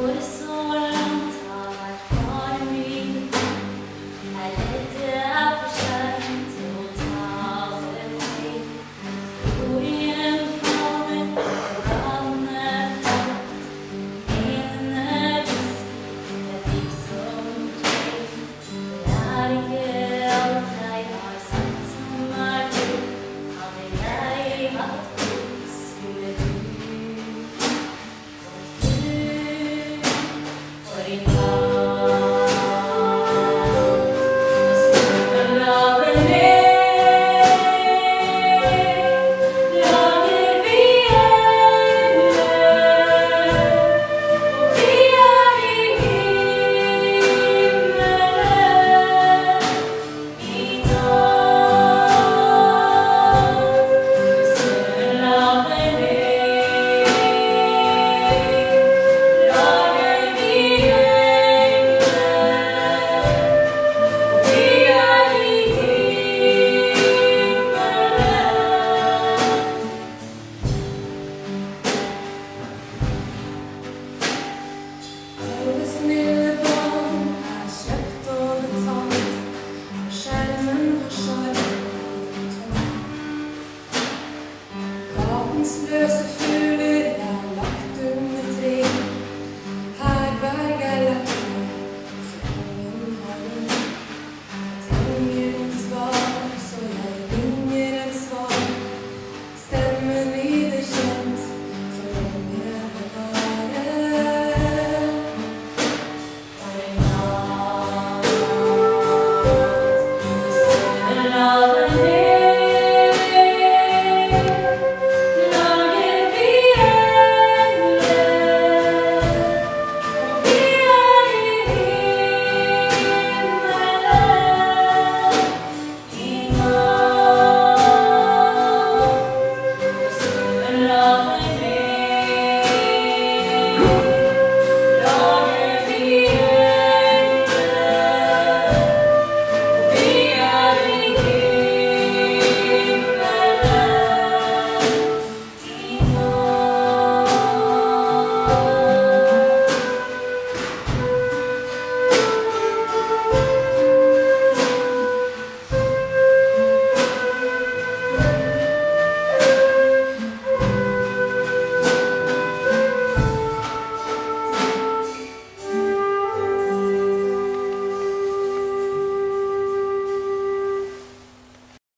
coração. first